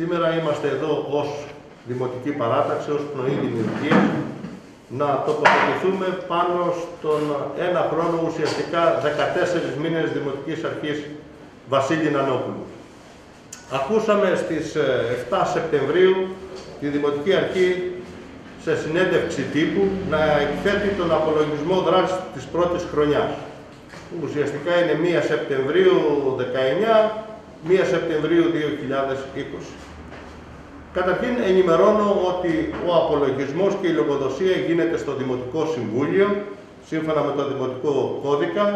Σήμερα είμαστε εδώ ως Δημοτική Παράταξη, ως πνοή δημιουργία, να τοποθετηθούμε πάνω στον ένα χρόνο ουσιαστικά 14 μήνες Δημοτικής Αρχής Βασίλη Νανόπουλου. Ακούσαμε στις 7 ε, Σεπτεμβρίου τη Δημοτική Αρχή σε συνέντευξη τύπου να εκθέτει τον απολογισμό δράσης της πρώτης χρονιάς. Ουσιαστικά είναι 1 Σεπτεμβρίου 19, 1 Σεπτεμβρίου 2020. Καταρχήν ενημερώνω ότι ο απολογισμός και η λογοδοσία γίνεται στο Δημοτικό Συμβούλιο, σύμφωνα με το Δημοτικό Κώδικα,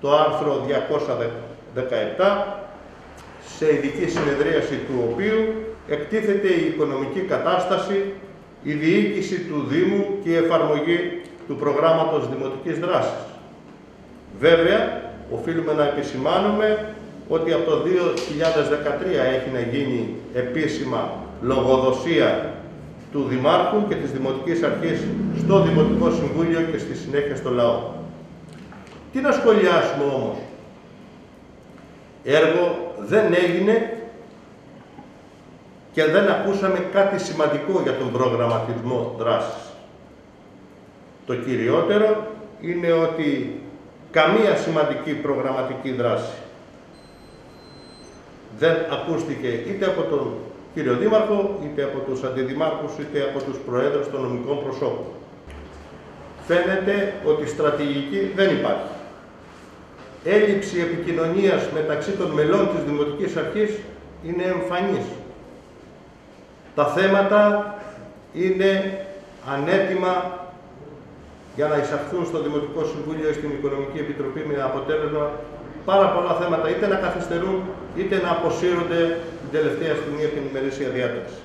το άρθρο 217, σε ειδική συνεδρίαση του οποίου εκτίθεται η οικονομική κατάσταση, η διοίκηση του Δήμου και η εφαρμογή του προγράμματος Δημοτικής Δράσης. Βέβαια, οφείλουμε να επισημάνουμε ότι από το 2013 έχει να γίνει επίσημα λογοδοσία του Δημάρχου και της Δημοτικής Αρχής στο Δημοτικό Συμβούλιο και στη συνέχεια στο λαό. Τι να σχολιάσουμε όμως. Έργο δεν έγινε και δεν ακούσαμε κάτι σημαντικό για τον προγραμματισμό δράσης. Το κυριότερο είναι ότι καμία σημαντική προγραμματική δράση δεν ακούστηκε είτε από τον κύριο Δήμαρχο, είτε από τους αντιδημάρχους, είτε από τους προέδρους των νομικών προσώπων. Φαίνεται ότι στρατηγική δεν υπάρχει. Έλλειψη επικοινωνίας μεταξύ των μελών της Δημοτικής Αρχής είναι εμφανής. Τα θέματα είναι ανέτοιμα για να εισαχθούν στο Δημοτικό Συμβούλιο ή στην Οικονομική Επιτροπή με αποτέλεσμα πάρα πολλά θέματα είτε να καθυστερούν είτε να αποσύρονται την τελευταία στιγμή από την ημερήσια διάταξη.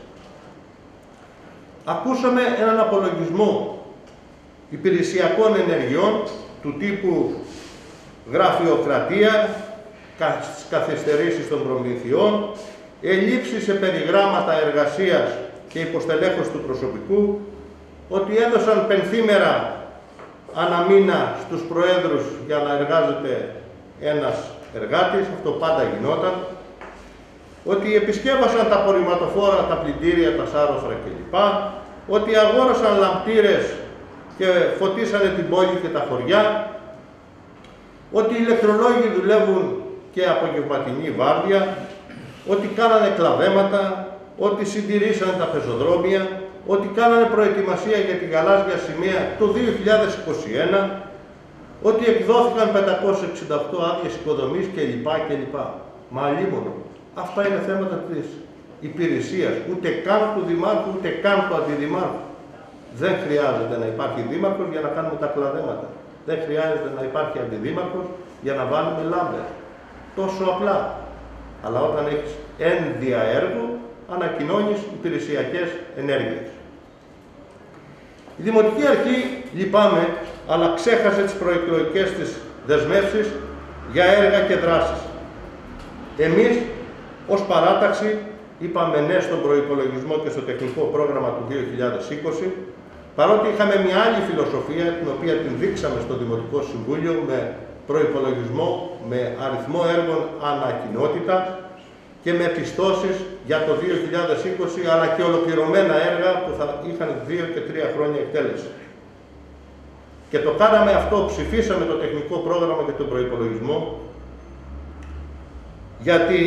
Ακούσαμε έναν απολογισμό υπηρεσιακών ενεργειών του τύπου γραφειοκρατία, καθυστερήσεις των προμηθειών, ελλείψεις σε περιγράμματα εργασίας και υποστελέχος του προσωπικού, ότι έδωσαν πενθήμερα αναμήνα στους προέδρους για να εργάζεται ένας εργάτης, αυτό πάντα γινόταν, ότι επισκέβασαν τα απορριμματοφόρα, τα πλυντήρια, τα σάροφρα κλπ. Ότι αγόρασαν λαμπτήρες και φωτίσανε την πόλη και τα χωριά. Ότι οι ηλεκτρολόγοι δουλεύουν και απογευματινή βάρδια. Ότι κάνανε κλαβέματα. Ότι συντηρήσανε τα πεζοδρόμια. Ότι κάνανε προετοιμασία για την γαλάζια σημαία το 2021 ότι εκδόθηκαν 568 άδειες οικοδομής κλπ. κλπ. Μα αλίμονο. Αυτά είναι θέματα της υπηρεσίας, ούτε καν του Δημάρχου, ούτε καν του Αντιδημάρχου. Δεν χρειάζεται να υπάρχει Δήμαρχος για να κάνουμε τα κλαδέματα. Δεν χρειάζεται να υπάρχει Αντιδήμαρχος για να βάλουμε λάμπερ. Τόσο απλά. Αλλά όταν έχεις ένδια έργο, ανακοινώνεις υπηρεσιακές ενέργειες. Η Δημοτική Αρχή, λυπάμαι, αλλά ξέχασε τις προεκλογικές της δεσμεύσεις για έργα και δράσεις. Εμείς, ως παράταξη, είπαμε ναι στον προϋπολογισμό και στο τεχνικό πρόγραμμα του 2020, παρότι είχαμε μια άλλη φιλοσοφία, την οποία την δείξαμε στο Δημοτικό Συμβούλιο με προϋπολογισμό, με αριθμό έργων ανακοινότητα και με πιστώσεις για το 2020, αλλά και ολοκληρωμένα έργα που θα είχαν δύο και τρία χρόνια εκτέλεση. Και το κάναμε αυτό, ψηφίσαμε το τεχνικό πρόγραμμα και τον προϋπολογισμό, γιατί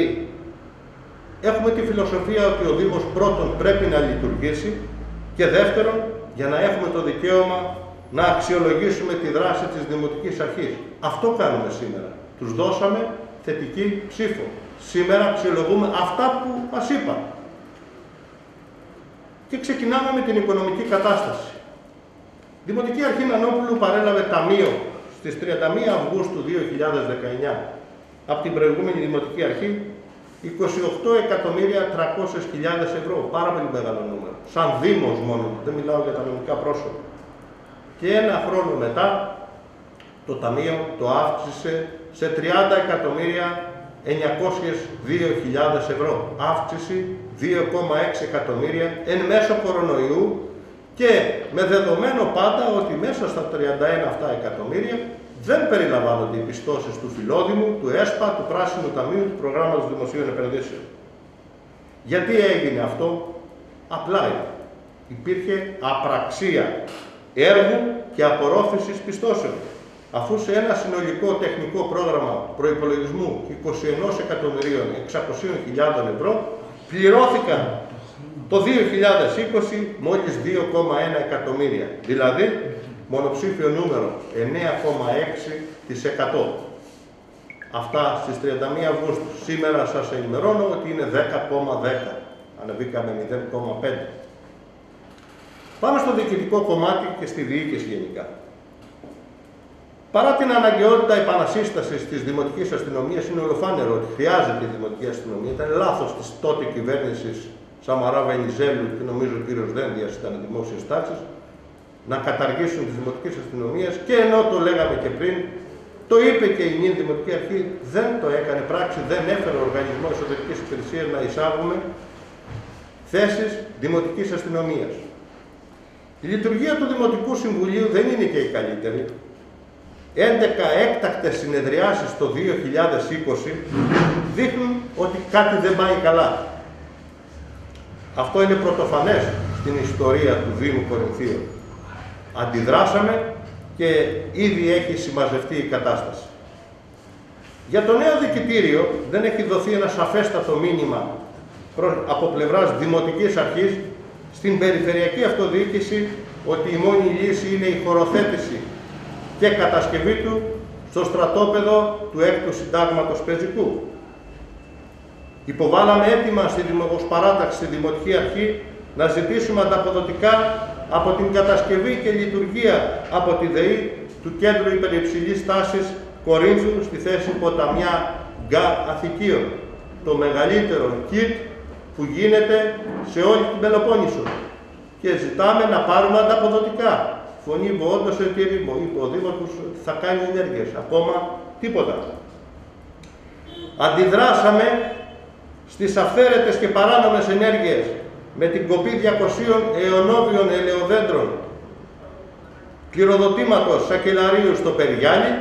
έχουμε τη φιλοσοφία ότι ο Δήμος πρώτον πρέπει να λειτουργήσει και δεύτερον, για να έχουμε το δικαίωμα να αξιολογήσουμε τη δράση της Δημοτικής Αρχής. Αυτό κάνουμε σήμερα. Τους δώσαμε θετική ψήφο. Σήμερα αξιολογούμε αυτά που μας είπαν. Και ξεκινάμε με την οικονομική κατάσταση. Δημοτική Αρχή Νανόπουλου παρέλαβε ταμείο στις 31 Αυγούστου 2019 από την προηγούμενη Δημοτική Αρχή 28.300.000 ευρώ. Πάρα πολύ μεγάλο νούμερο. Σαν Δήμος μόνο, δεν μιλάω για τα νομικά πρόσωπα. Και ένα χρόνο μετά το Ταμείο το αύξησε σε 30.902.000 ευρώ. Αύξηση 2,6 εκατομμύρια εν μέσω κορονοϊού και με δεδομένο πάντα ότι μέσα στα 31 αυτά εκατομμύρια δεν περιλαμβάνονται οι πιστώσεις του Φιλόδημου, του ΕΣΠΑ, του Πράσινου Ταμείου, του Προγράμματος Δημοσίων Επενδύσεων. Γιατί έγινε αυτό, απλά υπήρχε απραξία έργου και απορρόφησης πιστώσεων. Αφού σε ένα συνολικό τεχνικό πρόγραμμα προϋπολογισμού 21.600.000 ευρώ πληρώθηκαν το 2020 μόλις 2,1 εκατομμύρια, δηλαδή μονοψήφιο νούμερο 9,6%. Αυτά στις 31 Αυγούστου. Σήμερα σας ενημερώνω ότι είναι 10,10. Ανεβήκαμε 0,5. Πάμε στο διοικητικό κομμάτι και στη διοίκηση γενικά. Παρά την αναγκαιότητα επανασύστασης της δημοτικής αστυνομίας, είναι ολοφάνερο ότι χρειάζεται η δημοτική αστυνομία. Ήταν λάθος της τότε κυβέρνησης Σαμαρά Βενιζέλου και νομίζω ο κύριος Δένδιας ήταν δημόσιε τάξει να καταργήσουν τις δημοτικές αστυνομίες και ενώ το λέγαμε και πριν, το είπε και η νυν Δημοτική Αρχή, δεν το έκανε πράξη, δεν έφερε ο Οργανισμός Εσωτερικής Υπηρεσίας να εισάγουμε θέσεις δημοτικής αστυνομίας. Η λειτουργία του Δημοτικού Συμβουλίου δεν είναι και η καλύτερη. 11 έκτακτες συνεδριάσεις το 2020 δείχνουν ότι κάτι δεν πάει καλά. Αυτό είναι πρωτοφανές στην ιστορία του Δήμου Κορινθίου. Αντιδράσαμε και ήδη έχει συμμαζευτεί η κατάσταση. Για το νέο διοικητήριο δεν έχει δοθεί ένα σαφέστατο μήνυμα από πλευράς Δημοτικής Αρχής στην Περιφερειακή Αυτοδιοίκηση ότι η μόνη λύση είναι η χωροθέτηση και κατασκευή του στο στρατόπεδο του έκτου συντάγματος πεζικού. Υποβάλαμε έτοιμα στη παράταξη στη Δημοτική Αρχή να ζητήσουμε ανταποδοτικά από την κατασκευή και λειτουργία από τη ΔΕΗ του Κέντρου Υπερυψηλής Τάσης Κορίνθου στη θέση Ποταμιά Γκά Αθηκίων. Το μεγαλύτερο κιτ που γίνεται σε όλη την Πελοπόννησο. Και ζητάμε να πάρουμε ανταποδοτικά. Φωνή όντως ότι είπε ο Δήμαρχος θα κάνει ενέργειες. Ακόμα τίποτα. Αντιδράσαμε στις αυθαίρετες και παράνομες ενέργειες με την κοπή 200 αιωνόβιων ελαιοδέντρων κληροδοτήματος σακελαρίου στο Περιγιάννη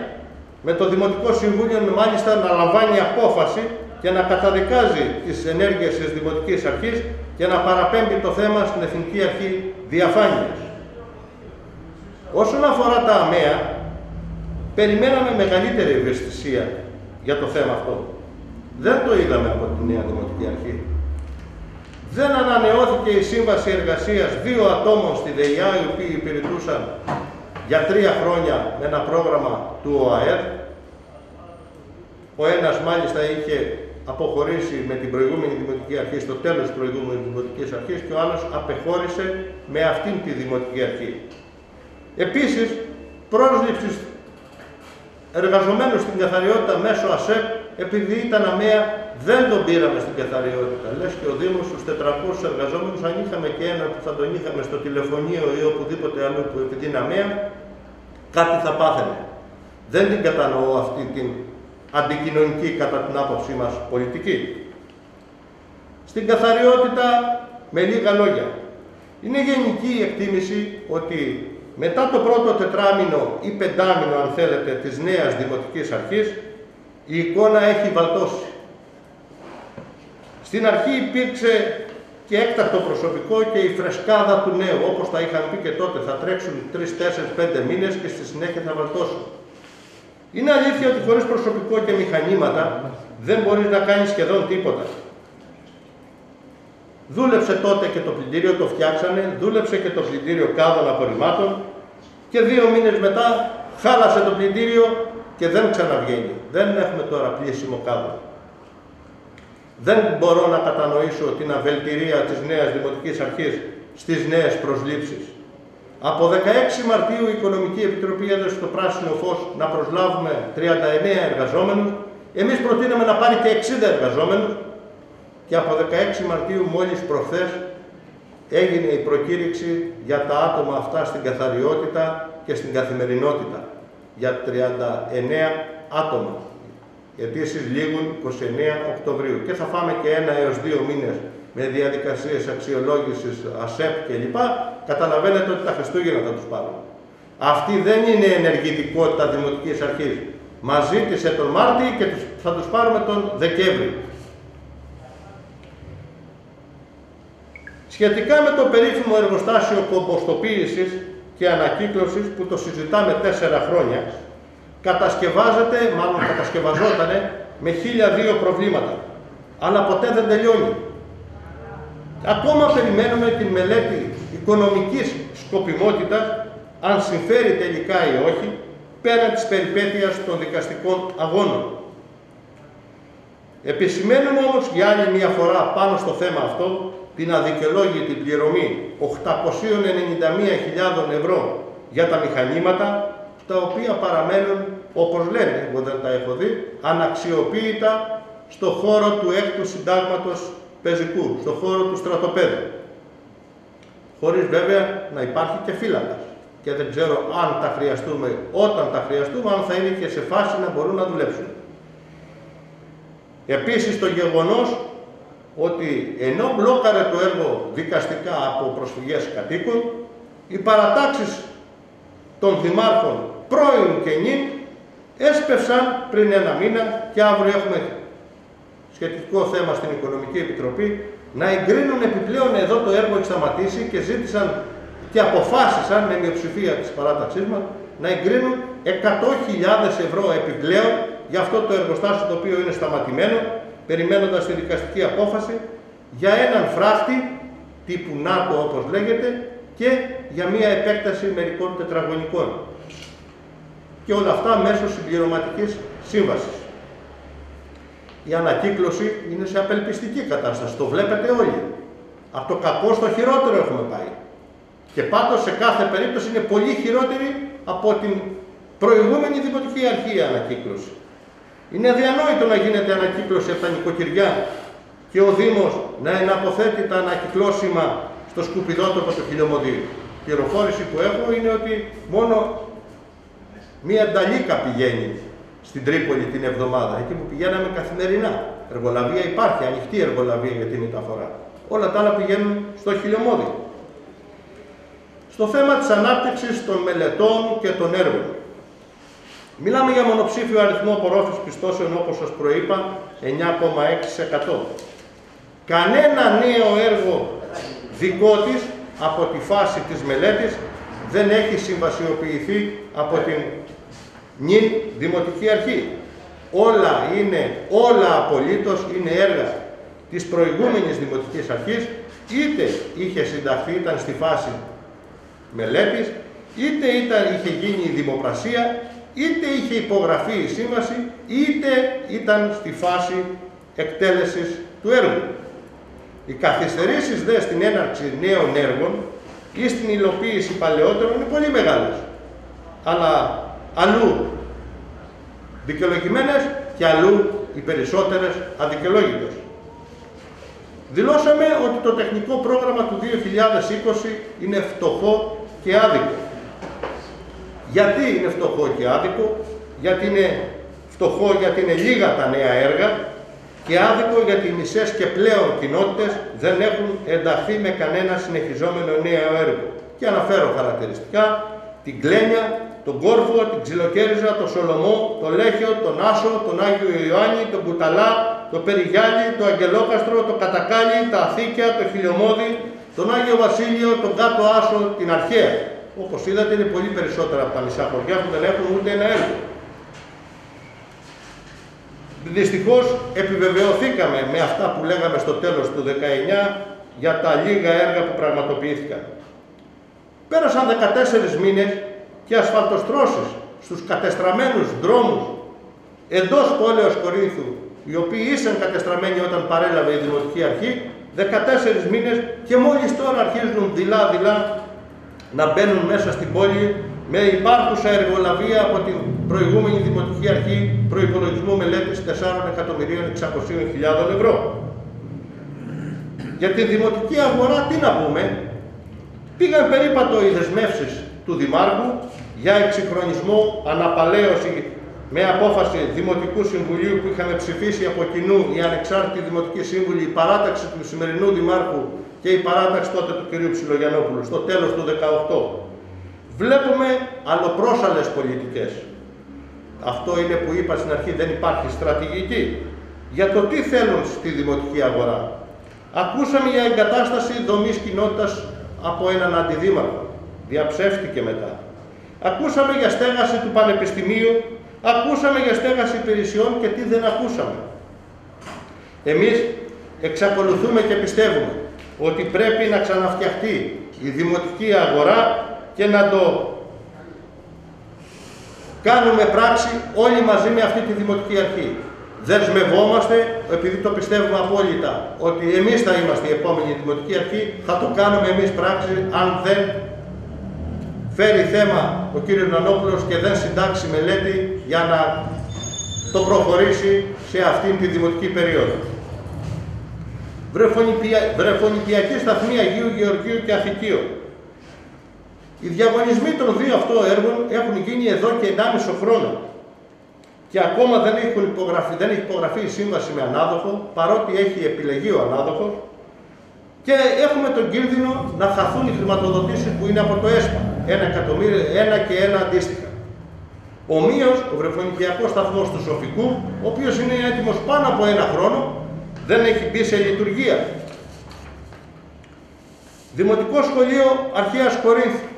με το Δημοτικό Συμβούλιο μάλιστα να λαμβάνει απόφαση και να καταδικάζει τις ενέργειες της Δημοτικής Αρχής και να παραπέμπει το θέμα στην Εθνική Αρχή Διαφάνειας. Όσον αφορά τα ΑΜΕΑ, περιμέναμε μεγαλύτερη ευαισθησία για το θέμα αυτό. Δεν το είδαμε από τη νέα Δημοτική Αρχή. Δεν ανανεώθηκε η σύμβαση εργασίας δύο ατόμων στη ΔΕΙΑ, οι οποίοι υπηρετούσαν για τρία χρόνια με ένα πρόγραμμα του ΟΑΕΡ. Ο ένας μάλιστα είχε αποχωρήσει με την προηγούμενη Δημοτική Αρχή, στο τέλος της προηγούμενης Δημοτικής Αρχής και ο άλλος απεχώρησε με αυτήν τη Δημοτική Αρχή. Επίσης, πρόσληψης εργαζομένου στην καθαριότητα μέσω ΑΣΕΠ, επειδή ήταν αμαία, δεν τον πήραμε στην καθαριότητα. Λες και ο Δήμος στους 400 εργαζόμενους, αν είχαμε και ένα που θα τον είχαμε στο τηλεφωνείο ή οπουδήποτε αλλού που επειδή είναι αμαία, κάτι θα πάθαινε. Δεν την κατανοώ αυτή την αντικοινωνική κατά την άποψή μας πολιτική. Στην καθαριότητα, με λίγα λόγια, είναι γενική η εκτίμηση ότι μετά το πρώτο τετράμινο ή πεντάμινο, αν θέλετε, της νέας Δημοτικής Αρχής, η εικόνα έχει βαλτώσει. Στην αρχή υπήρξε και έκτακτο προσωπικό και η φρεσκάδα του νέου, όπως τα είχαν πει και τότε, θα τρέξουν 3, 4, 5 μήνες και στη συνέχεια θα βαλτώσουν. Είναι αλήθεια ότι χωρίς προσωπικό και μηχανήματα δεν μπορείς να κάνεις σχεδόν τίποτα. Δούλεψε τότε και το πλυντήριο, το φτιάξανε, δούλεψε και το πλυντήριο κάδων απορριμμάτων και δύο μήνες μετά χάλασε το πλυντήριο και δεν ξαναβγαίνει. Δεν έχουμε τώρα πλήσιμο κάδο. Δεν μπορώ να κατανοήσω την αβελτηρία της νέας Δημοτικής Αρχής στις νέες προσλήψεις. Από 16 Μαρτίου η Οικονομική Επιτροπή έδωσε το πράσινο φως να προσλάβουμε 39 εργαζόμενους. Εμείς προτείναμε να πάρει και 60 εργαζόμενους και από 16 Μαρτίου μόλις προχθές έγινε η προκήρυξη για τα άτομα αυτά στην καθαριότητα και στην καθημερινότητα για 39 άτομα. Γιατί εσείς λήγουν 29 Οκτωβρίου και θα φάμε και ένα έως δύο μήνες με διαδικασίες αξιολόγησης ΑΣΕΠ κλπ. Καταλαβαίνετε ότι τα Χριστούγεννα θα τους πάρουμε. Αυτή δεν είναι ενεργητικότητα Δημοτικής Αρχής. Μας ζήτησε τον Μάρτιο και θα τους παρουμε αυτη δεν ειναι ενεργητικοτητα δημοτικης αρχης μας ζητησε τον μαρτιο και θα τους παρουμε τον δεκεμβρη Σχετικά με το περίφημο εργοστάσιο κομποστοποίησης και ανακύκλωσης που το συζητάμε τέσσερα χρόνια, κατασκευάζεται, μάλλον κατασκευαζότανε, με χίλια δύο προβλήματα. Αλλά ποτέ δεν τελειώνει. Ακόμα περιμένουμε την μελέτη οικονομικής σκοπιμότητας, αν συμφέρει τελικά ή όχι, πέραν της περιπέτειας των δικαστικών αγώνων. Επισημαίνουμε όμως για άλλη μια φορά πάνω στο θέμα αυτό την αδικαιολόγητη πληρωμή 891.000 ευρώ για τα μηχανήματα τα οποία παραμένουν, όπως λένε, εγώ δεν τα έχω δει, αναξιοποίητα στο χώρο του έκτου συντάγματος πεζικού, στο χώρο του στρατοπέδου. Χωρίς βέβαια να υπάρχει και φύλακας. Και δεν ξέρω αν τα χρειαστούμε, όταν τα χρειαστούμε, αν θα είναι και σε φάση να μπορούν να δουλέψουν. Επίσης το γεγονός ότι ενώ μπλόκαρε το έργο δικαστικά από προσφυγές κατοίκων, οι παρατάξεις των δημάρχων πρώην και νυν έσπευσαν πριν ένα μήνα και αύριο έχουμε σχετικό θέμα στην Οικονομική Επιτροπή να εγκρίνουν επιπλέον εδώ το έργο έχει σταματήσει και ζήτησαν και αποφάσισαν με μειοψηφία της παράταξής μας να εγκρίνουν 100.000 ευρώ επιπλέον για αυτό το εργοστάσιο το οποίο είναι σταματημένο περιμένοντας τη δικαστική απόφαση για έναν φράχτη τύπου ΝΑΤΟ όπως λέγεται και για μία επέκταση μερικών τετραγωνικών. Και όλα αυτά μέσω συμπληρωματικής σύμβασης. Η ανακύκλωση είναι σε απελπιστική κατάσταση, το βλέπετε όλοι. Από το κακό στο χειρότερο έχουμε πάει. Και πάντως σε κάθε περίπτωση είναι πολύ χειρότερη από την προηγούμενη δημοτική αρχή η ανακύκλωση. Είναι αδιανόητο να γίνεται ανακύκλωση από τα νοικοκυριά και ο Δήμος να εναποθέτει τα ανακυκλώσιμα στο σκουπιδότοπο του χιλιομοδίου. Η πληροφόρηση που έχω είναι ότι μόνο μία νταλίκα πηγαίνει στην Τρίπολη την εβδομάδα, εκεί που πηγαίναμε καθημερινά. Εργολαβία υπάρχει, ανοιχτή εργολαβία για τη μεταφορά. Όλα τα άλλα πηγαίνουν στο χιλιομόδι. Στο θέμα της ανάπτυξης των μελετών και των έργων. Μιλάμε για μονοψήφιο αριθμό απορρόφησης πιστώσεων όπως σας προείπα, 9,6%. Κανένα νέο έργο δικό της από τη φάση της μελέτης δεν έχει συμβασιοποιηθεί από την νυν Δημοτική Αρχή. Όλα είναι, όλα απολύτως είναι έργα της προηγούμενης Δημοτικής Αρχής, είτε είχε συνταχθεί, ήταν στη φάση μελέτης, είτε ήταν, είχε γίνει η δημοπρασία, είτε είχε υπογραφεί η σύμβαση, είτε ήταν στη φάση εκτέλεσης του έργου. Οι καθυστερήσεις δε στην έναρξη νέων έργων ή στην υλοποίηση παλαιότερων είναι πολύ μεγάλες. Αλλά αλλού δικαιολογημένες και αλλού οι περισσότερες αδικαιολόγητες. Δηλώσαμε ότι το τεχνικό πρόγραμμα του 2020 είναι φτωχό και άδικο. Γιατί είναι φτωχό και άδικο, γιατί είναι φτωχό γιατί είναι λίγα τα νέα έργα; Και άδικο γιατί οι μισές και πλέον κοινότητες δεν έχουν ενταχθεί με κανένα συνεχιζόμενο νέο έργο. Και αναφέρω χαρακτηριστικά την Κλένια, τον Κόρφο, την Ξυλοκέριζα, τον Σολομό, τον Λέχιο, τον Άσο, τον Άγιο Ιωάννη, τον Κουταλά, το Περιγιάλι, το Αγγελόκαστρο, το Κατακάλι, τα Αθήκια, το Χιλιομόδι, τον Άγιο Βασίλειο, τον Κάτω Άσο, την Αρχαία. Όπως είδατε είναι πολύ περισσότερα από τα μισά χωριά που δεν έχουν ούτε ένα έργο. Δυστυχώς επιβεβαιωθήκαμε με αυτά που λέγαμε στο τέλος του 19 για τα λίγα έργα που πραγματοποιήθηκαν. Πέρασαν 14 μήνες και ασφαλτοστρώσεις στους κατεστραμμένους δρόμους εντός πόλεως Κορίνθου, οι οποίοι ήσαν κατεστραμμένοι όταν παρέλαβε η Δημοτική Αρχή, 14 μήνες και μόλις τώρα αρχίζουν δειλά-δειλά να μπαίνουν μέσα στην πόλη με υπάρχουσα εργολαβία από την προηγούμενη Δημοτική Αρχή προϋπολογισμού μελέτης 4.600.000 ευρώ. Για τη Δημοτική Αγορά τι να πούμε, πήγαν περίπατο οι δεσμεύσεις του Δημάρχου για εξυγχρονισμό, αναπαλαίωση με απόφαση Δημοτικού Συμβουλίου που είχαμε ψηφίσει από κοινού οι ανεξάρτητοι Δημοτικοί Σύμβουλοι, η παράταξη του σημερινού Δημάρχου και η παράταξη τότε του κ. Ψιλογιανόπουλου στο τέλος του 2018. Βλέπουμε αλλοπρόσαλες πολιτικές. Αυτό είναι που είπα στην αρχή, δεν υπάρχει στρατηγική. Για το τι θέλουν στη δημοτική αγορά. Ακούσαμε για εγκατάσταση δομής κοινότητας από έναν αντιδήμαρχο. Διαψεύστηκε μετά. Ακούσαμε για στέγαση του Πανεπιστημίου, ακούσαμε για στέγαση υπηρεσιών και τι δεν ακούσαμε. Εμείς εξακολουθούμε και πιστεύουμε ότι πρέπει να ξαναφτιαχτεί η δημοτική αγορά και να το κάνουμε πράξη όλοι μαζί με αυτή τη δημοτική αρχή. Δεσμευόμαστε, επειδή το πιστεύουμε απόλυτα, ότι εμείς θα είμαστε η επόμενη δημοτική αρχή, θα το κάνουμε εμείς πράξη αν δεν φέρει θέμα ο κύριος Νανόπουλος και δεν συντάξει μελέτη για να το προχωρήσει σε αυτήν τη δημοτική περίοδο. Βρεφονιπιακή σταθμή Αγίου Γεωργίου και Αθηκίου. Οι διαγωνισμοί των δύο αυτών έργων έχουν γίνει εδώ και 1,5 χρόνο και ακόμα δεν, έχουν υπογραφεί, δεν έχει υπογραφεί η σύμβαση με ανάδοχο, παρότι έχει επιλεγεί ο ανάδοχος και έχουμε τον κίνδυνο να χαθούν οι χρηματοδοτήσεις που είναι από το ΕΣΠΑ, ένα, εκατομμύριο, ένα και ένα αντίστοιχα. Ομοίως, ο βρεφονικιακός σταθμός του Σοφικού, ο οποίος είναι έτοιμος πάνω από ένα χρόνο, δεν έχει μπει σε λειτουργία. Δημοτικό Σχολείο Αρχαίας Κορίνθου.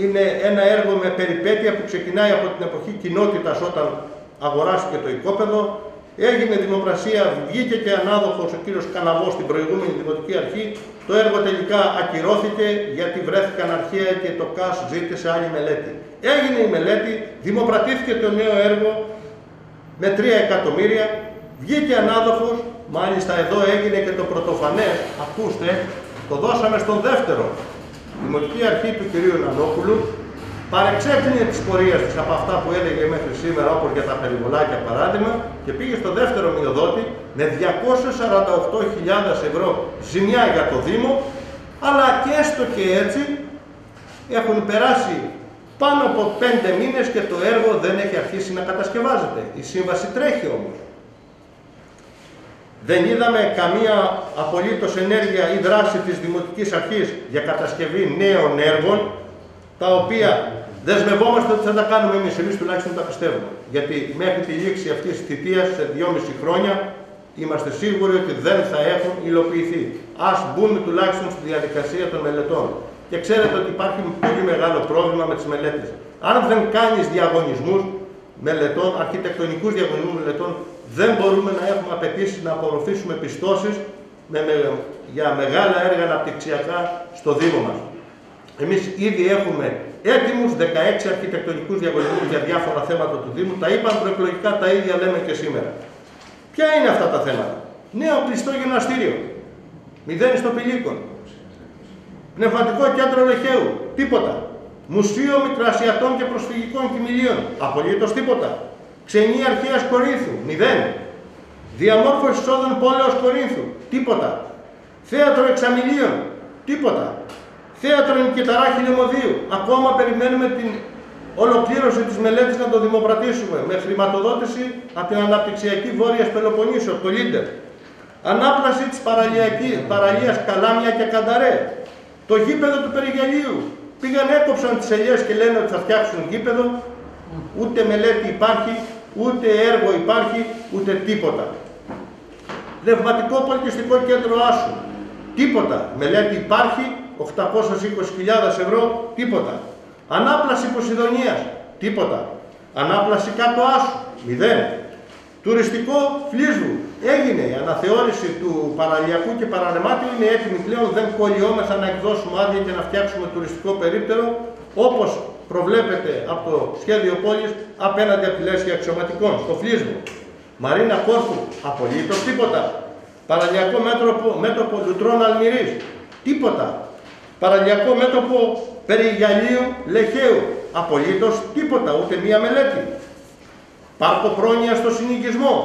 Είναι ένα έργο με περιπέτεια που ξεκινάει από την εποχή κοινότητας όταν αγοράστηκε το οικόπεδο. Έγινε δημοπρασία, βγήκε και ανάδοχος ο κύριος Καναβός στην προηγούμενη Δημοτική Αρχή. Το έργο τελικά ακυρώθηκε γιατί βρέθηκαν αρχαία και το ΚΑΣ ζήτησε άλλη μελέτη. Έγινε η μελέτη, δημοπρατήθηκε το νέο έργο με 3 εκατομμύρια, Βγήκε ανάδοχος, μάλιστα εδώ έγινε και το πρωτοφανές, ακούστε, το δώσαμε στον δεύτερο. Δημοτική αρχή του κυρίου Νανόπουλου παρεξέκλεινε τις πορείες της από αυτά που έλεγε μέχρι σήμερα, όπως για τα περιβολάκια παράδειγμα, και πήγε στο δεύτερο μειοδότη με 248.000 ευρώ ζημιά για το Δήμο, αλλά και έστω και έτσι έχουν περάσει πάνω από πέντε μήνες και το έργο δεν έχει αρχίσει να κατασκευάζεται. Η σύμβαση τρέχει όμως. Δεν είδαμε καμία απολύτως ενέργεια ή δράση της Δημοτικής Αρχής για κατασκευή νέων έργων, τα οποία δεσμευόμαστε ότι θα τα κάνουμε εμείς, εμείς τουλάχιστον τα πιστεύουμε. Γιατί μέχρι τη λήξη αυτής της θητείας, σε δυόμιση χρόνια, είμαστε σίγουροι ότι δεν θα έχουν υλοποιηθεί. Ας μπούμε τουλάχιστον στη διαδικασία των μελετών. Και ξέρετε ότι υπάρχει πολύ μεγάλο πρόβλημα με τις μελέτες. Αν δεν κάνεις διαγωνισμούς μελετών, αρχιτεκτονικούς διαγωνισμούς μελετών, δεν μπορούμε να έχουμε απαιτήσει να απορροφήσουμε πιστώσεις με, για μεγάλα έργα αναπτυξιακά στο Δήμο μας. Εμείς ήδη έχουμε έτοιμους 16 αρχιτεκτονικούς διαγωνισμούς για διάφορα θέματα του Δήμου. Τα είπαν προεκλογικά, τα ίδια λέμε και σήμερα. Ποια είναι αυτά τα θέματα; Νέο κλειστό γυμναστήριο. Μηδέν στο Πηλίκον. Πνευματικό κέντρο Λεχαίου. Τίποτα. Μουσείο Μικρασιατών και Προσφυγικών Κοιμηλίων. Απολύτως τίποτα. Ξενή αρχαίας Κορίνθου, μηδέν. Διαμόρφωση εισόδων πόλεως Κορίνθου, τίποτα. Θέατρο εξαμιλίων, τίποτα. Θέατρο Νικηταρά Χιλιομοδίου, ακόμα περιμένουμε την ολοκλήρωση της μελέτης να το δημοπρατήσουμε με χρηματοδότηση από την αναπτυξιακή Βόρεια Πελοποννήσου, από το Λίντερ. Ανάπλαση της παραλίας Καλάμια και Κανταρέ. Το γήπεδο του Περιγελίου. Πήγαν έκοψαν τις ελιές και λένε ότι θα φτιάξουν γήπεδο. Ούτε μελέτη υπάρχει, ούτε έργο υπάρχει, ούτε τίποτα. Πνευματικό πολιτιστικό κέντρο Άσου, τίποτα. Μελέτη υπάρχει, 820.000 ευρώ, τίποτα. Ανάπλαση Ποσειδονίας, τίποτα. Ανάπλαση κάτω Άσου, μηδέν. Τουριστικό φλίσβου, έγινε η αναθεώρηση του παραλιακού και παραλεμάτιου, είναι έτοιμη πλέον, δεν κολλιόμεθα να εκδώσουμε άδεια και να φτιάξουμε τουριστικό περίπτερο, όπως προβλέπεται από το σχέδιο πόλης απέναντι από τη λέσχη αξιωματικών, στο φλίσμο. Μαρίνα Κόρφου, απολύτως τίποτα. Παραλιακό μέτωπο, μέτωπο Λουτρών Αλμυρής, τίποτα. Παραλιακό μέτωπο Περιγιαλίου Λεχαίου, απολύτως τίποτα, ούτε μία μελέτη. Πάρκο πρόνοια στο συνοικισμό,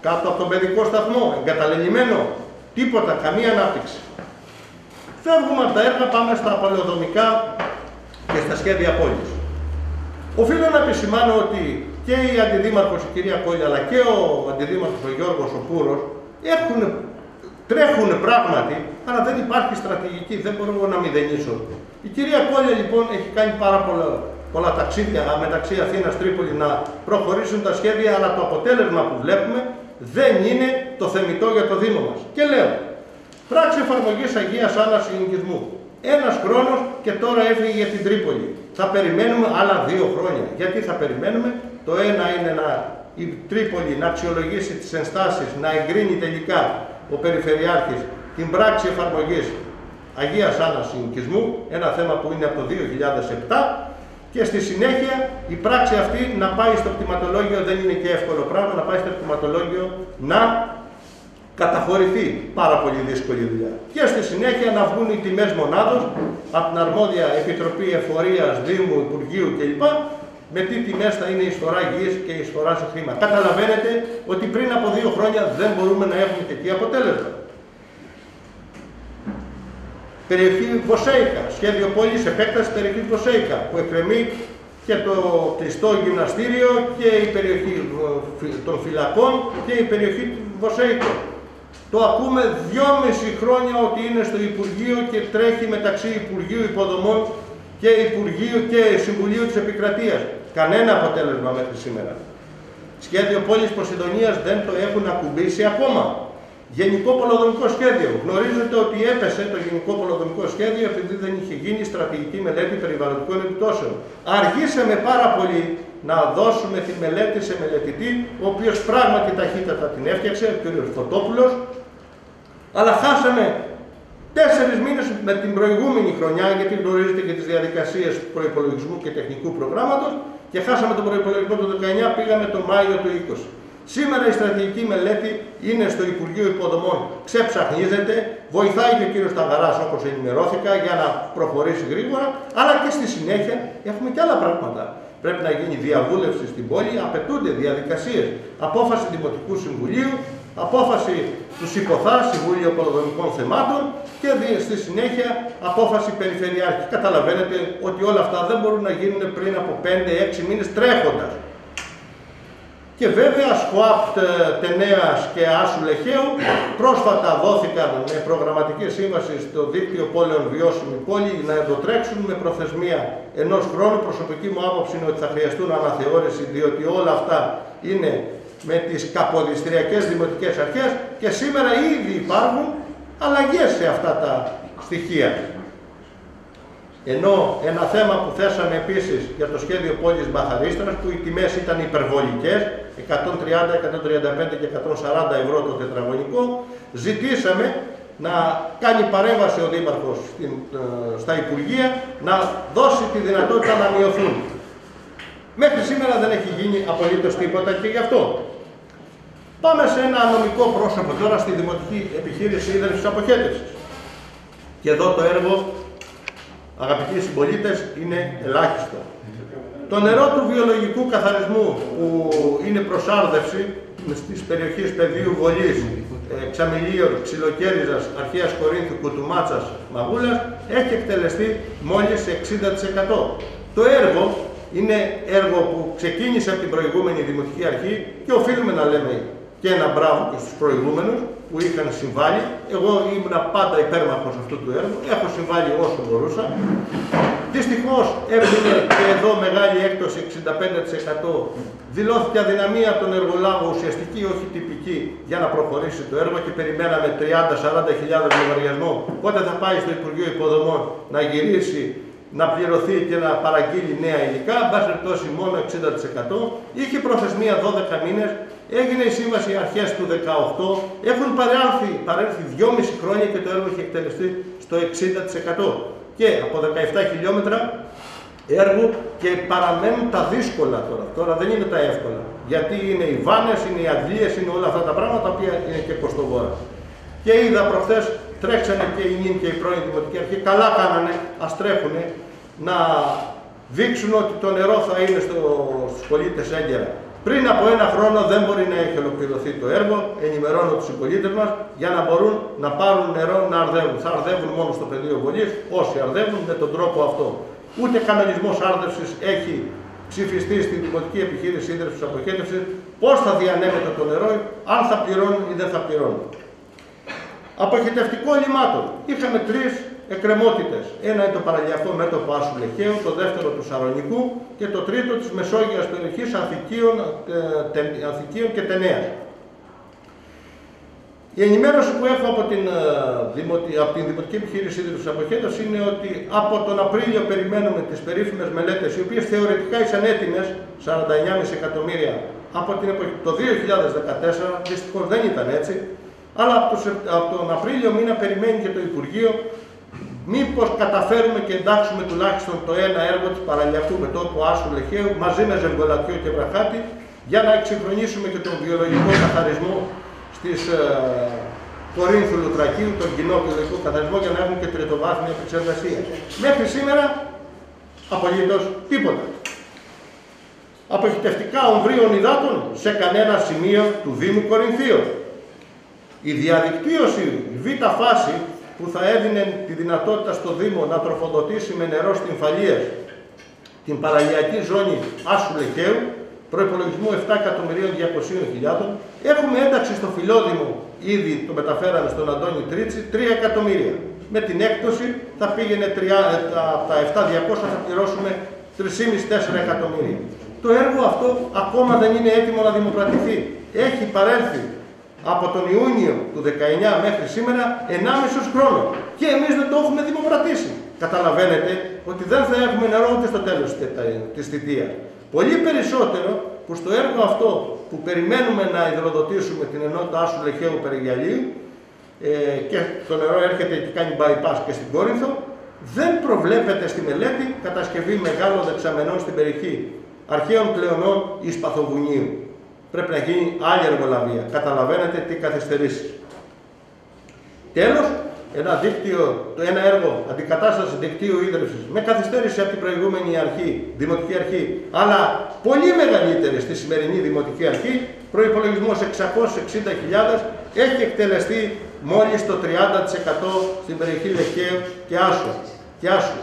κάτω από τον παιδικό σταθμό, εγκαταλελειμμένο, τίποτα, καμία ανάπτυξη. Φεύγουμε από τα έργα, πάμε στα παλαιοδομικά και στα σχέδια πόλης. Οφείλω να επισημάνω ότι και η Αντιδήμαρχος η κυρία Κόλλια αλλά και ο Αντιδήμαρχος ο Γιώργος ο Πούρος έχουν, τρέχουν πράγματι, αλλά δεν υπάρχει στρατηγική, δεν μπορώ να μηδενίσω. Η κυρία Κόλλια λοιπόν έχει κάνει πάρα πολλά, πολλά ταξίδια μεταξύ Αθήνας Τρίπολη να προχωρήσουν τα σχέδια, αλλά το αποτέλεσμα που βλέπουμε δεν είναι το θεμητό για το Δήμο μας. Και λέω, πράξη εφαρμογής Αγίας Άννας Συνοικισμού. Ένας χρόνος και τώρα έφυγε για την Τρίπολη. Θα περιμένουμε άλλα δύο χρόνια. Γιατί θα περιμένουμε, το ένα είναι να η Τρίπολη να αξιολογήσει τις ενστάσεις, να εγκρίνει τελικά ο Περιφερειάρχης την πράξη εφαρμογής Αγίας Άννας Συνοικισμού, ένα θέμα που είναι από το 2007 και στη συνέχεια η πράξη αυτή να πάει στο κτηματολόγιο, δεν είναι και εύκολο πράγμα, να πάει στο κτηματολόγιο να καταχωρηθεί. Πάρα πολύ δύσκολη δουλειά. Και στη συνέχεια να βγουν οι τιμές μονάδος από την αρμόδια Επιτροπή Εφορίας, Δήμου, Υπουργείου κλπ. Με τι τιμές θα είναι η εισφορά γης και η εισφορά σε χρήμα. Καταλαβαίνετε ότι πριν από δύο χρόνια δεν μπορούμε να έχουμε τέτοιο αποτέλεσμα. Περιοχή Βοσέικα, σχέδιο πόλης επέκταση περιοχή Βοσέικα, που εκκρεμεί και το κλειστό γυμναστήριο και η περιοχή των φυλακών και η περιοχή του Βοσέικο. Το ακούμε δυόμιση χρόνια ότι είναι στο Υπουργείο και τρέχει μεταξύ Υπουργείου Υποδομών και Υπουργείου και Συμβουλίου της Επικρατείας. Κανένα αποτέλεσμα μέχρι σήμερα. Σχέδιο πόλης Ποσειδονίας δεν το έχουν ακουμπήσει ακόμα. Γενικό πολεοδομικό σχέδιο. Γνωρίζετε ότι έπεσε το γενικό πολεοδομικό σχέδιο επειδή δεν είχε γίνει στρατηγική μελέτη περιβαλλοντικών επιπτώσεων. Αργήσαμε πάρα πολύ να δώσουμε τη μελέτη σε μελετητή, ο οποίος πράγματι ταχύτατα την έφτιαξε, ο κ. Φωτόπουλος, αλλά χάσαμε τέσσερις μήνες με την προηγούμενη χρονιά, γιατί γνωρίζετε και τις διαδικασίες προπολογισμού και τεχνικού προγράμματος, και χάσαμε τον προπολογισμό του 19, πήγαμε τον Μάιο του 20. Σήμερα η στρατηγική μελέτη είναι στο Υπουργείο Υποδομών, ξεψαχνίζεται, βοηθάει και ο κύριος Ταγαράς όπως ενημερώθηκα για να προχωρήσει γρήγορα, αλλά και στη συνέχεια έχουμε και άλλα πράγματα. Πρέπει να γίνει διαβούλευση στην πόλη, απαιτούνται διαδικασίες. Απόφαση Δημοτικού Συμβουλίου, απόφαση του ΣΥΠΟΘΑ, Συμβούλιο Πολυδομικών Θεμάτων και στη συνέχεια απόφαση Περιφερειάρχη. Καταλαβαίνετε ότι όλα αυτά δεν μπορούν να γίνουν πριν από 5-6 μήνες τρέχοντας. Και βέβαια ΣΚΟΑΠ Τενέας και Άσου Λεχαίου πρόσφατα δόθηκαν με προγραμματική σύμβαση στο δίκτυο πόλεων βιώσιμη πόλη να εντοτρέξουν με προθεσμία ενός χρόνου. Προσωπική μου άποψη είναι ότι θα χρειαστούν αναθεώρηση διότι όλα αυτά είναι με τις καποδιστριακές δημοτικές αρχές και σήμερα ήδη υπάρχουν αλλαγές σε αυτά τα στοιχεία. Ενώ ένα θέμα που θέσαμε επίσης για το σχέδιο πόλης Μπαχαρίστρας που οι τιμές ήταν υπερβολικές, 130, 135 και 140 ευρώ το τετραγωνικό, ζητήσαμε να κάνει παρέμβαση ο Δήμαρχος στην, ε, στα Υπουργεία να δώσει τη δυνατότητα να μειωθούν. Μέχρι σήμερα δεν έχει γίνει απολύτως τίποτα και γι' αυτό. Πάμε σε ένα νομικό πρόσωπο τώρα στη Δημοτική Επιχείρηση Ίδρυσης Αποχέτευσης. Και εδώ το έργο αγαπητοί συμπολίτες, είναι ελάχιστο. Το νερό του βιολογικού καθαρισμού που είναι προσάρδευση στις περιοχές πεδίου βολής, ε, Ξαμιλίων, Ξυλοκέριζας, Αρχαίας Κορίνθου, Κουτουμάτσας, Μαγούλας έχει εκτελεστεί μόλις 60%. Το έργο είναι έργο που ξεκίνησε από την προηγούμενη Δημοτική Αρχή και οφείλουμε να λέμε και ένα μπράβο και στους προηγούμενους που είχαν συμβάλει. Εγώ ήμουν πάντα υπέρμαχος αυτού του έργου, έχω συμβάλει όσο μπορούσα. Δυστυχώς έβγαινε και εδώ μεγάλη έκπτωση 65%. Δηλώθηκε αδυναμία από τον εργολάβο, ουσιαστική, όχι τυπική, για να προχωρήσει το έργο και περιμέναμε 30-40 χιλιάδες λογαριασμό. Πότε θα πάει στο Υπουργείο Υποδομών να γυρίσει να πληρωθεί και να παραγγείλει νέα υλικά, εν πάση περιπτώσει μόνο 60%. Είχε προθεσμία 12 μήνες, έγινε η σύμβαση αρχές του 18, έχουν παρέλθει, παρέλθει 2,5 χρόνια και το έργο έχει εκτελεστεί στο 60%. Και από 17 χιλιόμετρα έργο και παραμένουν τα δύσκολα τώρα. Τώρα δεν είναι τα εύκολα. Γιατί είναι οι βάνες, είναι οι αντλίες, είναι όλα αυτά τα πράγματα τα οποία είναι και κοστοβόρα. Και είδα προχθές τρέξανε και η νυν και η πρώην Δημοτική Αρχή, καλά κάνανε, ας τρέχουνε, να δείξουν ότι το νερό θα είναι στο, στους πολίτες έγκαιρα. Πριν από ένα χρόνο δεν μπορεί να έχει ολοκληρωθεί το έργο, ενημερώνω τους συμπολίτες μας, για να μπορούν να πάρουν νερό να αρδεύουν. Θα αρδεύουν μόνο στο πεδίο βολής, όσοι αρδεύουν με τον τρόπο αυτό. Ούτε κανονισμός άρδευσης έχει ψηφιστεί στην Δημοτική Επιχείρηση Ίδρυσης Αποχέτευσης πώς θα διανέμεται το νερό, αν θα πληρώνουν ή δεν θα πληρώνουν. Αποχετευτικό λιμάτων. Είχαμε τρεις εκκρεμότητες. Ένα είναι το παραλιακό μέτωπο Άσου Λεχαίου, το δεύτερο του Σαρονικού και το τρίτο της Μεσόγειας περιοχή Ανθικίων, ε, Ανθικίων και Τενέας. Η ενημέρωση που έχω από την, ε, από την Δημοτική Επιχείρηση Ίδρυσης Αποχέτας είναι ότι από τον Απρίλιο περιμένουμε τις περίφημες μελέτες, οι οποίες θεωρητικά ήσαν έτοιμες, 49,5 εκατομμύρια, από την εποχή, το 2014, δυστυχώς δεν ήταν έτσι, αλλά από, από τον Απρίλιο μήνα περιμένει και το Υπουργείο μήπως καταφέρουμε και εντάξουμε τουλάχιστον το ένα έργο της παραλιακού μετώπου Άσου Λεχαίου μαζί με Ζευγολατιό και Βραχάτη για να εξυγχρονίσουμε και τον βιολογικό καθαρισμό στις ε, Κορίνθου Λουτρακίου, τον κοινό βιολογικό καθαρισμό για να έχουν και τριτοβάθμια επεξεργασία. Μέχρι σήμερα απολύτως τίποτα. Αποχητευτικά ομβρίων υδάτων σε κανένα σημείο του Δήμου Κορινθίου. Η διαδικτύωση β' φάση που θα έδινε τη δυνατότητα στο Δήμο να τροφοδοτήσει με νερό στην Φαλία την παραλιακή ζώνη Άσου Λεκαίου, προϋπολογισμού 7.200.000, έχουμε ένταξη στο Φιλόδημο, ήδη το μεταφέραμε στον Αντώνη Τρίτσι, 3 εκατομμύρια. Με την έκπτωση θα πήγαινε 3, από τα 7.200 θα πληρώσουμε 3,5-4 εκατομμύρια. Το έργο αυτό ακόμα δεν είναι έτοιμο να δημοκρατηθεί. Έχει παρέλθει από τον Ιούνιο του 19 μέχρι σήμερα 1,5 χρόνος. Και εμείς δεν το έχουμε δημοκρατήσει. Καταλαβαίνετε ότι δεν θα έχουμε νερό ούτε στο τέλος της θητείας. Πολύ περισσότερο που στο έργο αυτό που περιμένουμε να υδροδοτήσουμε την ενότητα Άσου Λεχαίου Περιγιαλίου ε, και το νερό έρχεται και κάνει bypass και στην Κόρινθο, δεν προβλέπεται στη μελέτη κατασκευή μεγάλων δεξαμενών στην περιοχή αρχαίων πλεονών ή σπαθοβουνίου πρέπει να γίνει άλλη εργολαβία. Καταλαβαίνετε τι καθυστερήσεις. Τέλος, ένα, δίκτυο, ένα έργο αντικατάστασης δικτύου ίδρυυσης με καθυστέρηση από την προηγούμενη αρχή, δημοτική αρχή, αλλά πολύ μεγαλύτερη στη σημερινή δημοτική αρχή, προϋπολογισμός 660.000, έχει εκτελεστεί μόλις το 30% στην περιοχή Λεχαίου και Άσου. Και Άσου.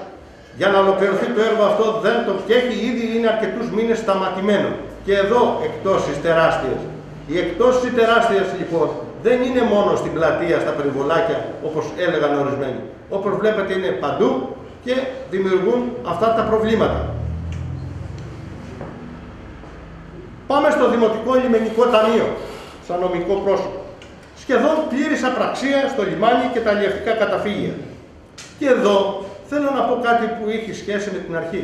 Για να ολοκληρωθεί το έργο αυτό δεν το και έχει ήδη είναι αρκετούς μήνες σταματημένο. Και εδώ εκτόσεις τεράστιες. Οι εκτόσεις τεράστιες λοιπόν δεν είναι μόνο στην πλατεία, στα περιβολάκια, όπως έλεγαν ορισμένοι. Όπως βλέπετε είναι παντού και δημιουργούν αυτά τα προβλήματα. Πάμε στο Δημοτικό Λιμενικό Ταμείο, σαν νομικό πρόσωπο. Σχεδόν πλήρης απραξία στο λιμάνι και τα αλλιευτικά καταφύγια. Και εδώ θέλω να πω κάτι που έχει σχέση με την αρχή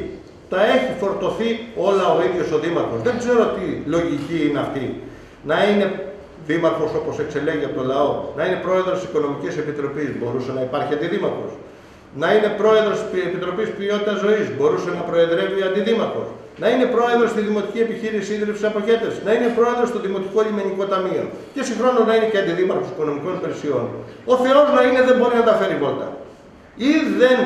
τα έχει φορτωθεί όλα ο ίδιος ο Δήμαρχος. Δεν ξέρω τι λογική είναι αυτή. Να είναι Δήμαρχος όπως εξελέγει από το λαό, να είναι Πρόεδρος της Οικονομικής Επιτροπής, μπορούσε να υπάρχει αντιδήμαρχος. Να είναι Πρόεδρος της Επιτροπής Ποιότητας Ζωής, μπορούσε να προεδρεύει αντιδήμαρχος. Να είναι πρόεδρος στη Δημοτική Επιχείρηση Ίδρυψης Αποχέτευσης, να είναι πρόεδρος στο Δημοτικό Λιμενικό Ταμείο και συγχρόνως να είναι και αντιδήμαρχος Οικονομικών Υπηρεσιών. Ο Θεός να είναι δεν μπορεί να τα φέρει βόλτα. Ή δεν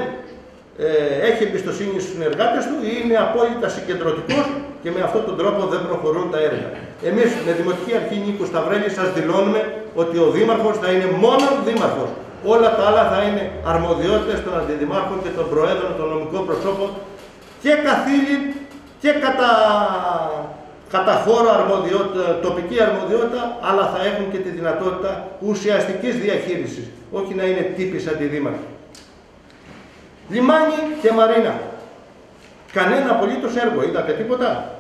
ε, έχει εμπιστοσύνη στους συνεργάτες του ή είναι απόλυτα συγκεντρωτικός και με αυτόν τον τρόπο δεν προχωρούν τα έργα. Εμείς με Δημοτική Αρχή Νίκου Σταυρέλη σας δηλώνουμε ότι ο Δήμαρχος θα είναι μόνο Δήμαρχος. Όλα τα άλλα θα είναι αρμοδιότητες των αντιδημάρχων και των προέδρων των νομικών προσώπων και καθήλυν και κατά, κατά χώρο αρμοδιότητα, τοπική αρμοδιότητα, αλλά θα έχουν και τη δυνατότητα ουσιαστικής διαχείρισης, όχι να είναι τύπης αντιδήμαρχοι. Λιμάνι και μαρίνα. Κανένα απολύτως έργο. Είδατε τίποτα;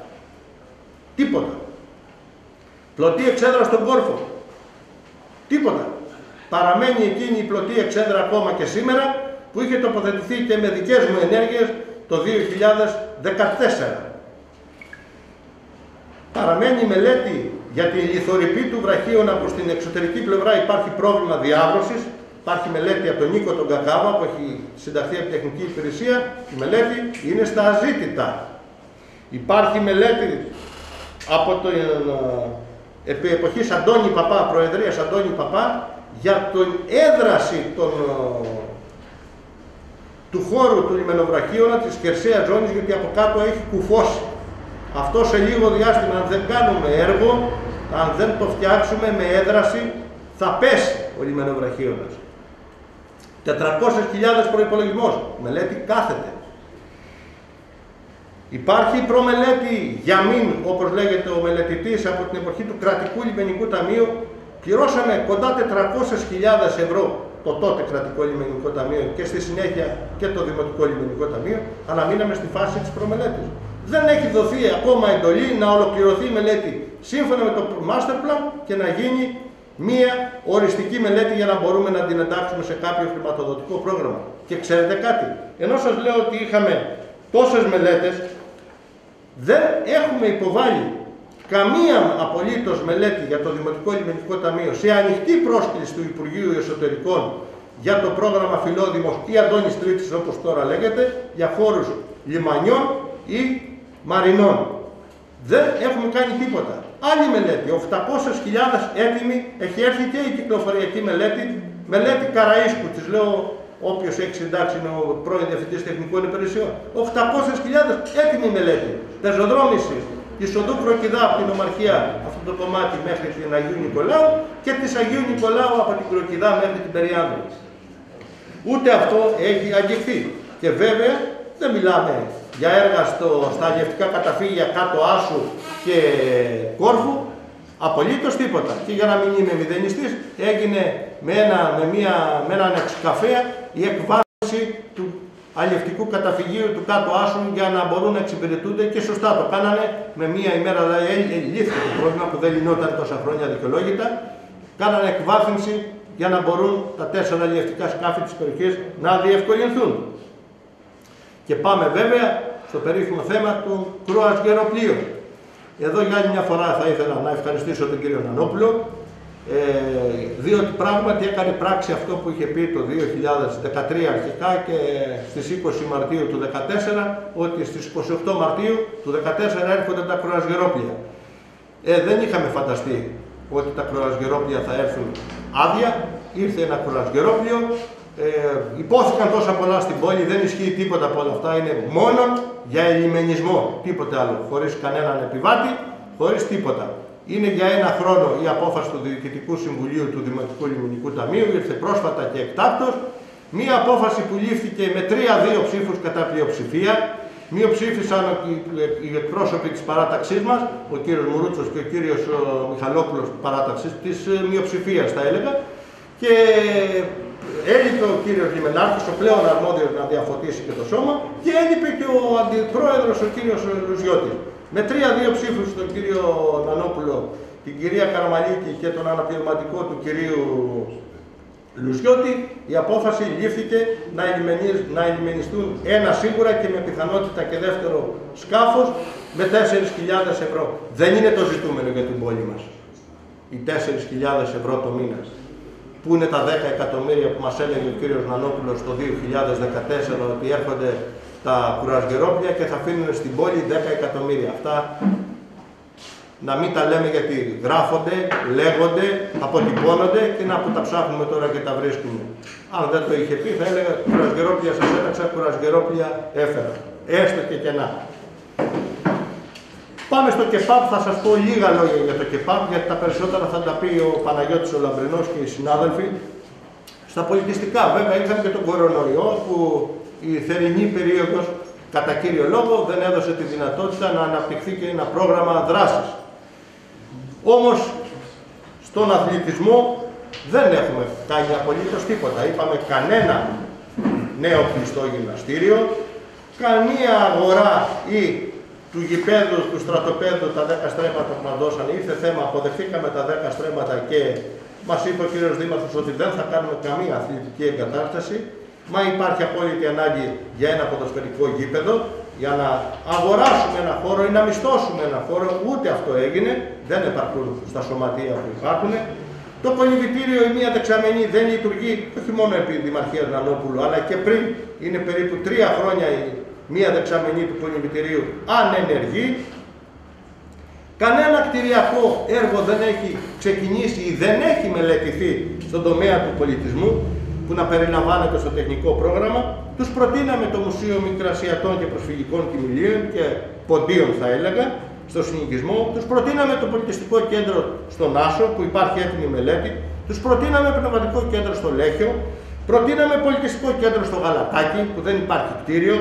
Τίποτα. Πλωτή εξέδρα στον κόρφο. Τίποτα. Παραμένει εκείνη η πλωτή εξέδρα ακόμα και σήμερα που είχε τοποθετηθεί και με δικές μου ενέργειες το 2014. Παραμένει η μελέτη για τη λιθορυπή του βραχίωνα προς την εξωτερική πλευρά υπάρχει πρόβλημα διάβρωσης Υπάρχει μελέτη από τον Νίκο τον Κακάβα που έχει συνταχθεί από την Τεχνική Υπηρεσία. Η μελέτη είναι στα αζήτητα. Υπάρχει μελέτη από την ε, επί εποχής Αντώνη Παπά, Προεδρίας Αντώνη Παπά, για την έδραση των, ε, του χώρου του λιμενοβραχίωνα της Κερσαία Ζώνης, γιατί από κάτω έχει κουφώσει. Αυτό σε λίγο διάστημα, αν δεν κάνουμε έργο, αν δεν το φτιάξουμε με έδραση, θα πέσει ο λιμενοβραχίωνας. 400.000 προϋπολογισμός. Μελέτη κάθεται. Υπάρχει προμελέτη για μην, όπως λέγεται ο μελετητής, από την εποχή του κρατικού λιμενικού ταμείου. Πληρώσαμε κοντά 400.000 ευρώ το τότε κρατικό λιμενικό ταμείο και στη συνέχεια και το δημοτικό λιμενικό ταμείο, αλλά μείναμε στη φάση της προμελέτης. Δεν έχει δοθεί ακόμα εντολή να ολοκληρωθεί η μελέτη σύμφωνα με το master plan και να γίνει μία οριστική μελέτη για να μπορούμε να την εντάξουμε σε κάποιο χρηματοδοτικό πρόγραμμα. Και ξέρετε κάτι, ενώ σας λέω ότι είχαμε τόσες μελέτες, δεν έχουμε υποβάλει καμία απολύτως μελέτη για το Δημοτικό Λιμενικό Ταμείο σε ανοιχτή πρόσκληση του Υπουργείου Εσωτερικών για το πρόγραμμα Φιλόδημος ή Αντώνης Τρίτης όπως τώρα λέγεται, για χώρους λιμανιών ή μαρινών. Δεν έχουμε κάνει τίποτα. Άλλη μελέτη, 800.000 έτοιμη, έχει έρθει και η κυκλοφοριακή μελέτη, μελέτη Καραΐσκου, της λέω όποιος έχει συντάξει είναι ο πρώην Διευθυντής Τεχνικών Υπηρεσιών. 800.000 έτοιμη μελέτη. Πεζοδρόμηση της οδού Κροκυδά από την Ομαρχία, αυτό το κομμάτι μέχρι την Αγίου Νικολάου και της Αγίου Νικολάου από την Κροκυδά μέχρι την Περιάνδρη. Ούτε αυτό έχει αγγιχθεί. Και βέβαια δεν μιλάμε για έργα στο, στα αλλιευτικά καταφύγια κάτω Άσου και Κόρφου, απολύτως τίποτα. Και για να μην είμαι μηδενιστής, έγινε με, ένα, με, μια, με έναν εξκαφέα η εκβάθμιση του αλλιευτικού καταφυγίου του κάτω Άσου για να μπορούν να εξυπηρετούνται και σωστά το κάνανε με μία ημέρα, δηλαδή λύθηκε το πρόβλημα που δεν λυνόταν τόσα χρόνια δικαιολόγητα, κάνανε εκβάθμιση για να μπορούν τα τέσσερα αλλιευτικά σκάφη της περιοχής να διευκολυνθούν. Και πάμε βέβαια στο περίφημο θέμα του κρούας γεροπλοίου. Εδώ για άλλη μια φορά θα ήθελα να ευχαριστήσω τον κύριο Νανόπουλο, ε, διότι πράγματι έκανε πράξη αυτό που είχε πει το 2013 αρχικά και στις 20 Μαρτίου του 2014, ότι στις 28 Μαρτίου του 2014 έρχονται τα κρουαζγερόπλια. Ε, δεν είχαμε φανταστεί ότι τα κρουαζγερόπλια θα έρθουν άδεια, ήρθε ένα κρουαζγερόπλιο, ε, υπόθηκαν τόσα πολλά στην πόλη, δεν ισχύει τίποτα από όλα αυτά, είναι μόνο για ελιμενισμό, τίποτε άλλο, χωρίς κανέναν επιβάτη, χωρίς τίποτα. Είναι για ένα χρόνο η απόφαση του Διοικητικού Συμβουλίου του Δημοτικού Λιμενικού Ταμείου, ήρθε πρόσφατα και εκτάκτος, μία απόφαση που λήφθηκε με 3-2 ψήφους κατά πλειοψηφία, Μειοψήφισαν οι εκπρόσωποι της παράταξής μας, ο κύριος Μουρούτσος και ο κύριος Μιχαλόπουλος παράταξης, της ε, μειοψηφίας θα έλεγα, και έλειπε ο κύριος Λιμενάρχης, ο πλέον αρμόδιος να διαφωτίσει και το σώμα, και έλειπε και ο αντιπρόεδρος, ο κύριος Λουζιώτης. Με τρία-δύο ψήφους τον κύριο Νανόπουλο, την κυρία Καραμαλίκη και τον αναπληρωματικό του κυρίου Λουζιώτη, η απόφαση λήφθηκε να, να ελιμενιστούν ένα σίγουρα και με πιθανότητα και δεύτερο σκάφος με 4.000 ευρώ. Δεν είναι το ζητούμενο για την πόλη μας. Οι 4.000 ευρώ το μήνα. Πού είναι τα 10 εκατομμύρια που μας έλεγε ο κύριος Νανόπουλος το 2014 ότι έρχονται τα κουρασγερόπλια και θα αφήνουν στην πόλη 10 εκατομμύρια. Αυτά να μην τα λέμε γιατί γράφονται, λέγονται, αποτυπώνονται και να που τα ψάχνουμε τώρα και τα βρίσκουμε. Αν δεν το είχε πει θα έλεγα κουρασγερόπλια σας έταξα, κουρασγερόπλια έφερα. Έστω και κενά. Πάμε στο ΚΕΠΑΠ, θα σας πω λίγα λόγια για το ΚΕΠΑΠ, γιατί τα περισσότερα θα τα πει ο Παναγιώτης ο Λαμπρινός και οι συνάδελφοι. Στα πολιτιστικά, βέβαια, είχαμε και τον κορονοϊό, που η θερινή περίοδος, κατά κύριο λόγο, δεν έδωσε τη δυνατότητα να αναπτυχθεί και ένα πρόγραμμα δράσης. Όμως, στον αθλητισμό δεν έχουμε κάνει απολύτως τίποτα. Είπαμε κανένα νέο κλειστό γυμναστήριο, καμία αγορά ή του γηπέδου, του στρατοπέδου, τα 10 στρέμματα που μας δώσαν, ήρθε θέμα, αποδεχτήκαμε τα 10 στρέμματα και μας είπε ο κύριος Δήμαρχος ότι δεν θα κάνουμε καμία αθλητική εγκατάσταση, μα υπάρχει απόλυτη ανάγκη για ένα ποδοσφαιρικό γήπεδο, για να αγοράσουμε ένα χώρο ή να μισθώσουμε ένα χώρο, ούτε αυτό έγινε, δεν επαρκούν στα σωματεία που υπάρχουν. Το κολυμπητήριο η μία δεξαμενή δεν λειτουργεί, όχι μόνο επί Δημαρχίας Νανόπουλου, αλλά και πριν. Είναι περίπου τρία χρόνια η μία δεξαμενή του κολυμπητηρίου ανενεργή. Κανένα κτηριακό έργο δεν έχει ξεκινήσει ή δεν έχει μελετηθεί στον τομέα του πολιτισμού που να περιλαμβάνεται στο τεχνικό πρόγραμμα. Τους προτείναμε το Μουσείο Μικρασιατών και Προσφυγικών Κοιμηλίων και Ποντίων θα έλεγα, στο συνοικισμό, τους προτείναμε το πολιτιστικό κέντρο στον Άσο που υπάρχει έτοιμη μελέτη, τους προτείναμε πνευματικό κέντρο στο Λέχιο, προτείναμε πολιτιστικό κέντρο στο Γαλατάκι που δεν υπάρχει κτίριο,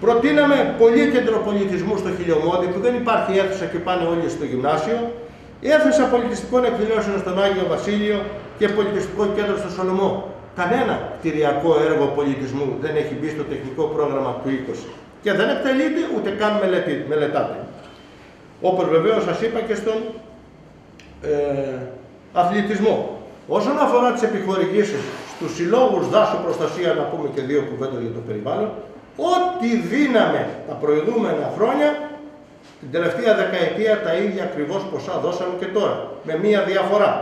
προτείναμε κέντρο πολιτισμού στο Χιλιομόδι που δεν υπάρχει αίθουσα και πάνε όλοι στο γυμνάσιο, αίθουσα πολιτιστικών εκδηλώσεων στον Άγιο Βασίλειο και πολιτιστικό κέντρο στο Σολομό. Κανένα κτηριακό έργο πολιτισμού δεν έχει μπει στο τεχνικό πρόγραμμα του 20 και δεν εκτελείται ούτε καν μελετάται. Όπως βεβαίως σας είπα και στον ε, αθλητισμό. Όσον αφορά τις επιχορηγήσεις στους συλλόγους δάσου προστασία, να πούμε και δύο κουβέντες για το περιβάλλον, ό,τι δίναμε τα προηγούμενα χρόνια, την τελευταία δεκαετία τα ίδια ακριβώς ποσά δώσαμε και τώρα, με μία διαφορά.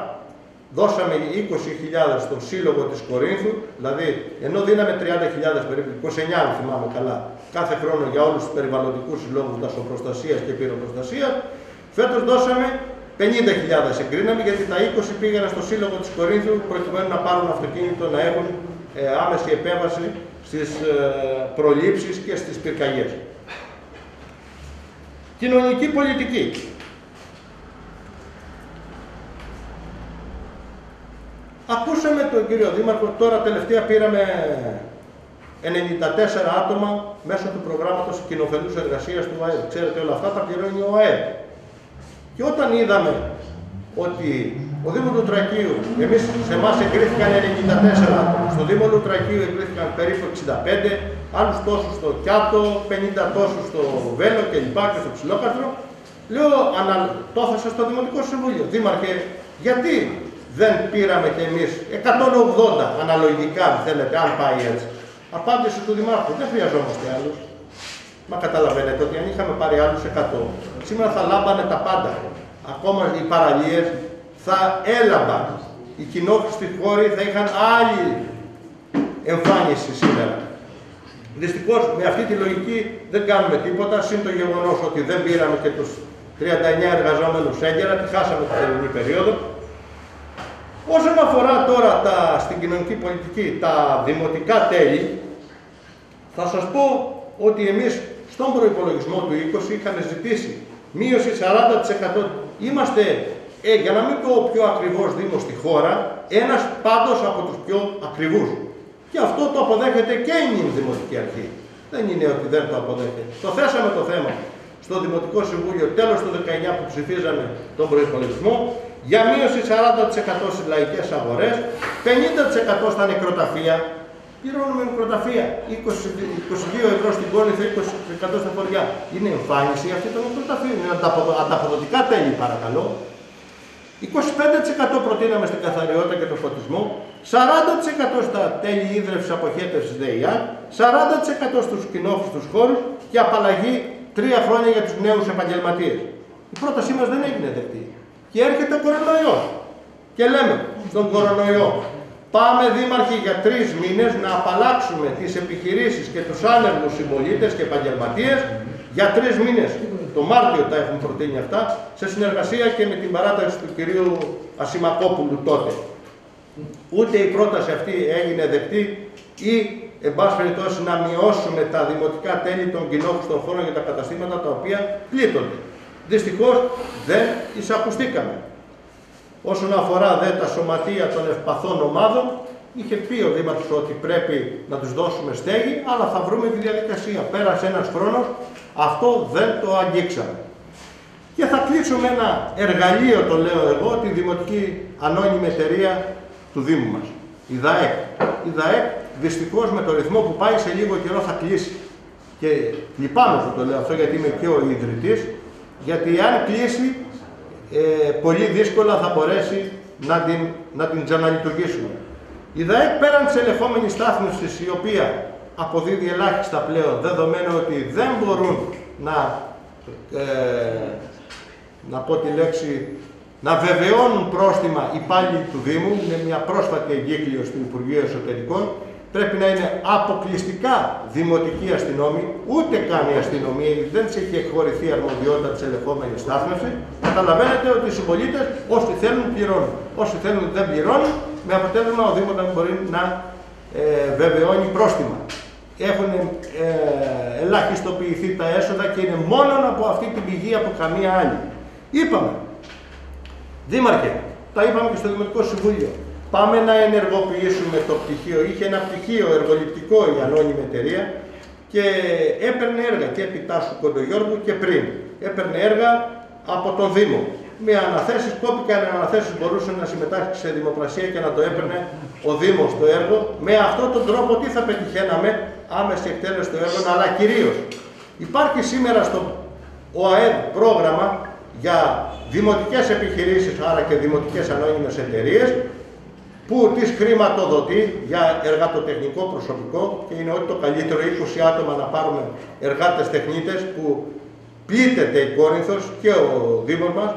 Δώσαμε 20.000 στον σύλλογο της Κορίνθου, δηλαδή ενώ δίναμε 30.000 περίπου, 29 αν θυμάμαι καλά, κάθε χρόνο για όλους τους περιβαλλοντικούς συλλόγους δασοπροστασίας και πυροπροστασίας, φέτος δώσαμε 50.000 εγκρίναμε γιατί τα 20 πήγαιναν στο σύλλογο της Κορίνθου προκειμένου να πάρουν αυτοκίνητο να έχουν ε, άμεση επέμβαση στις ε, προλήψεις και στις πυρκαγιές. Κοινωνική πολιτική. Ακούσαμε τον κύριο Δήμαρχο, τώρα τελευταία πήραμε 94 άτομα μέσω του προγράμματος κοινοφελούς εργασίας του ΑΕΔ. Ξέρετε όλα αυτά τα πληρώνει ο ΑΕΔ. Και όταν είδαμε ότι ο Δήμος του Τρακίου, εμείς σε εμάς εγκρίθηκαν 94 άτομα, στο Δήμο του Τρακίου εγκρίθηκαν περίπου 65, άλλους τόσους στο Κιάτο, 50 τόσους στο Βέλο και λοιπά και στο Ψηλόκαστρο, λέω, ανα... το έθεσα στο Δημοτικό Συμβούλιο. Δήμαρχε, γιατί δεν πήραμε κι εμείς 180 αναλογικά, αν θέλετε, αν πάει έτσι. Απάντηση του Δημάρχου, δεν χρειαζόμαστε άλλους. Μα καταλαβαίνετε ότι αν είχαμε πάρει άλλους 100, σήμερα θα λάμπανε τα πάντα. Ακόμα οι παραλίες θα έλαμπαν. Οι κοινόχρηστοι χώροι θα είχαν άλλη εμφάνιση σήμερα. Δυστυχώς με αυτή τη λογική δεν κάνουμε τίποτα, συν το γεγονός ότι δεν πήραμε και τους 39 εργαζόμενους έγκαιρα, τη χάσαμε την τελευταία περίοδο. Όσον αφορά τώρα τα, στην κοινωνική πολιτική τα δημοτικά τέλη, θα σας πω ότι εμείς στον προϋπολογισμό του 20 είχαν ζητήσει μείωση 40%. Είμαστε, ε, για να μην πω ο πιο ακριβώς Δήμος στη χώρα, ένας πάντως από τους πιο ακριβούς. Και αυτό το αποδέχεται και η Δημοτική Αρχή. Δεν είναι ότι δεν το αποδέχεται. Το θέσαμε το θέμα στο Δημοτικό Συμβούλιο τέλος του 19 που ψηφίζαμε τον προϋπολογισμό για μείωση 40% στις λαϊκές αγορές, 50% στα νεκροταφεία, πληρώνουμε μικροταφεία. 22 ευρώ στην Κόρυφη, 20% στα χωριά. Είναι εμφάνιση αυτή των μικροταφείων. Είναι ανταποδοτικά τέλη, παρακαλώ. 25% προτείναμε στην καθαριότητα και τον φωτισμό, 40% στα τέλη ίδρυυση αποχέτευσης ΔΕΙΑ, 40% στους κοινόχρηστου χώρους και απαλλαγή τρία χρόνια για τους νέους επαγγελματίες. Η πρότασή μας δεν έγινε δεκτή. Και έρχεται ο κορονοϊός. Και λέμε στον κορονοϊό, Πάμε δήμαρχοι για τρεις μήνες να απαλλάξουμε τις επιχειρήσεις και τους άνεργους συμπολίτες και επαγγελματίες για τρεις μήνες. Το Μάρτιο τα έχουν προτείνει αυτά σε συνεργασία και με την παράταξη του κυρίου Ασημακόπουλου τότε. Ούτε η πρόταση αυτή έγινε δεκτή ή, εν πάση περιπτώσει, να μειώσουμε τα δημοτικά τέλη των κοινόχρηστων χώρων για τα καταστήματα τα οποία πλήττονται. Δυστυχώς δεν εισακουστήκαμε. Όσον αφορά δε τα σωματεία των ευπαθών ομάδων, είχε πει ο Δήμαρχος ότι πρέπει να τους δώσουμε στέγη, αλλά θα βρούμε τη διαδικασία. Πέρασε ένας χρόνος, αυτό δεν το αγγίξαμε. Και θα κλείσουμε ένα εργαλείο, το λέω εγώ, τη Δημοτική Ανώνυμη Εταιρεία του Δήμου μας. Η ΔΑΕΚ. Η ΔΑΕΚ δυστυχώς με το ρυθμό που πάει σε λίγο καιρό θα κλείσει. Και λυπάμαι που το λέω αυτό γιατί είμαι και ο ιδρυτής, γιατί αν κλείσει ε, πολύ δύσκολα θα μπορέσει να την, να την ξαναλειτουργήσουμε. Η ΔΑΕΚ πέραν της ελεγχόμενης στάθμισης η οποία αποδίδει ελάχιστα πλέον, δεδομένου ότι δεν μπορούν να, ε, να πω τη λέξη, να βεβαιώνουν πρόστιμα υπάλληλοι του Δήμου, είναι μια πρόσφατη εγκύκλειος του Υπουργείου Εσωτερικών, πρέπει να είναι αποκλειστικά δημοτική αστυνόμη, ούτε καν η αστυνομία, δεν της έχει εκχωρηθεί αρμοδιότητα της ελεγχόμενης στάθμευσης. Καταλαβαίνετε ότι οι συμπολίτες όσοι θέλουν πληρώνουν. Όσοι θέλουν δεν πληρώνουν, με αποτέλεσμα ο Δήμος δεν μπορεί να ε, βεβαιώνει πρόστιμα. Έχουν ε, ελαχιστοποιηθεί τα έσοδα και είναι μόνο από αυτή την πηγή από καμία άλλη. Είπαμε, Δήμαρχε, τα είπαμε και στο Δημοτικό Συμβούλιο, Πάμε να ενεργοποιήσουμε το πτυχίο. Είχε ένα πτυχίο εργοληπτικό η ανώνυμη εταιρεία και έπαιρνε έργα και επί Τάσου Κοντογιώργου και πριν. Έπαιρνε έργα από το Δήμο. Με αναθέσεις, κόπηκαν αναθέσεις, μπορούσε να συμμετάσχει σε δημοπρασία και να το έπαιρνε ο Δήμος το έργο. Με αυτόν τον τρόπο τι θα πετυχαίναμε, άμεση εκτέλεση του έργου, αλλά κυρίως υπάρχει σήμερα στο ΟΑΕΔ πρόγραμμα για δημοτικές επιχειρήσεις, άρα και δημοτικές ανώνυμες εταιρείες, που τις χρηματοδοτεί για εργατοτεχνικό προσωπικό και είναι ό,τι το καλύτερο 20 άτομα να πάρουμε εργάτες τεχνίτες που πλήττεται η Κόρινθος και ο Δήμος μας,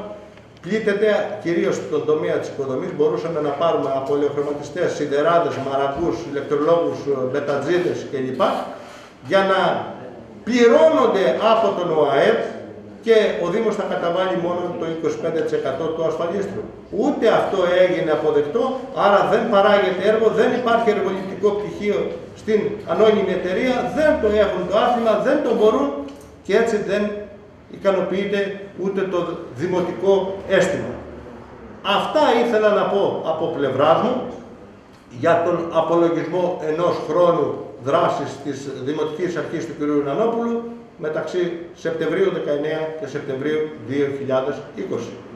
πλήττεται κυρίως στον τομέα της υποδομής, μπορούσαμε να πάρουμε από ελεοχρωματιστές, σιδεράδες, μαρακούς, ηλεκτρολόγους, μπετατζίδες κλπ. για να πληρώνονται από τον ΟΑΕΠ και ο Δήμος θα καταβάλει μόνο το 25% του ασφαλίστρου. Ούτε αυτό έγινε αποδεκτό, άρα δεν παράγεται έργο, δεν υπάρχει εργοληπτικό πτυχίο στην ανώνυμη εταιρεία, δεν το έχουν το άθλημα, δεν το μπορούν και έτσι δεν ικανοποιείται ούτε το δημοτικό αίσθημα. Αυτά ήθελα να πω από πλευρά μου για τον απολογισμό ενός χρόνου δράσης της Δημοτικής Αρχής του κ. Νανόπουλου μεταξύ Σεπτεμβρίου 19 και Σεπτεμβρίου 2020.